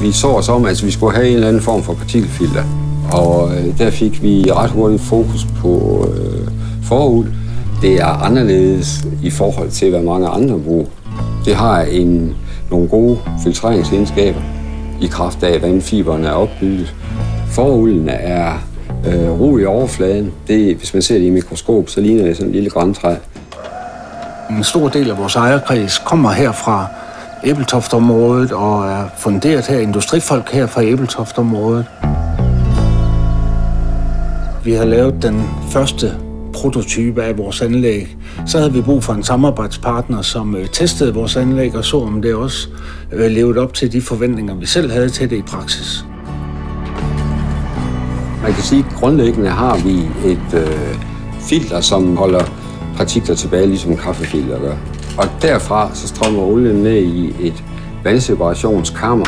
Vi så os om, at vi skulle have en eller anden form for partikelfilter. Og øh, der fik vi ret hurtigt fokus på øh, forhul. Det er anderledes i forhold til, hvad mange andre bruger. Det har en, nogle gode filtreringsegenskaber i kraft af, hvordan fiberne er opbygget. Forhulene er øh, ro i overfladen. Det, hvis man ser det i mikroskop, så ligner det sådan en lille græntræ. En stor del af vores ejerkreds kommer her fra Æbeltoftområdet og er funderet her, industrifolk her fra Æbeltoftområdet. Vi har lavet den første prototype af vores anlæg. Så havde vi brug for en samarbejdspartner, som øh, testede vores anlæg og så, om det også øh, levede op til de forventninger, vi selv havde til det i praksis. Man kan sige, at grundlæggende har vi et øh, filter, som holder partikler tilbage, ligesom kaffefilter gør. Og derfra så strømmer olien ned i et vandseparationskammer,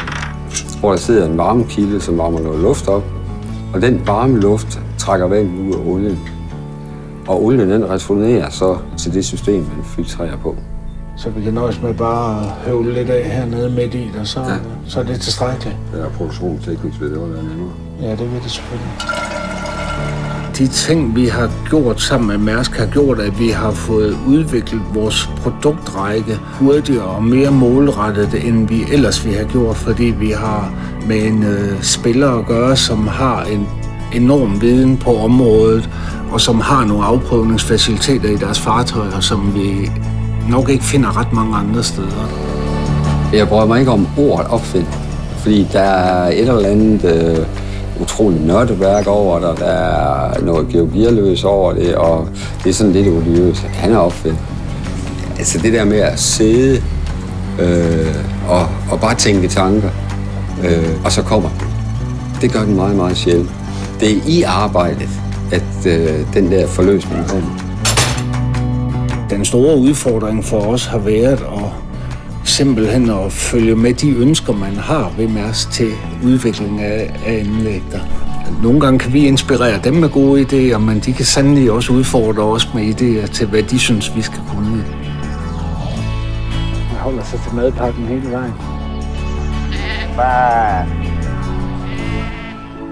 hvor der sidder en varmekilde, som varmer noget luft op. Og den varme luft trækker vand ud af olien. Og olien den returnerer så til det system, man filtrerer på. Så vi kan nøjes med bare at høvle lidt af hernede midt i, og så, ja. så er det tilstrækkeligt. Det er produktionsteknisk ved det være nemmere. Ja, det vil det selvfølgelig. De ting, vi har gjort sammen med Mærsk, har gjort, at vi har fået udviklet vores produktrække hurtigere og mere målrettet, end vi ellers vi har gjort, fordi vi har med en øh, spiller at gøre, som har en enorm viden på området, og som har nogle afprøvningsfaciliteter i deres fartøjer, som vi nok ikke finder ret mange andre steder. Jeg bryder mig ikke om ordet opfind, fordi der er et eller andet øh, utroligt nørdeværk over det, der er noget geobioløs over det, og det er sådan lidt odiøst, han er opfindt. Altså det der med at sidde øh, og, og bare tænke tanker, øh, og så kommer det gør den meget, meget sjældent. Det er i arbejdet, at øh, den der forløsning kommer. Den store udfordring for os har været at simpelthen at følge med de ønsker, man har ved Mærsk til udvikling af, af anlæg der. Nogle gange kan vi inspirere dem med gode idéer, men de kan sandelig også udfordre os med idéer til, hvad de synes, vi skal kunne. Jeg holder sig til madpakken hele vejen. Bare.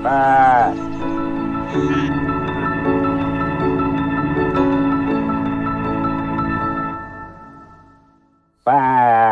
Bare. Bye.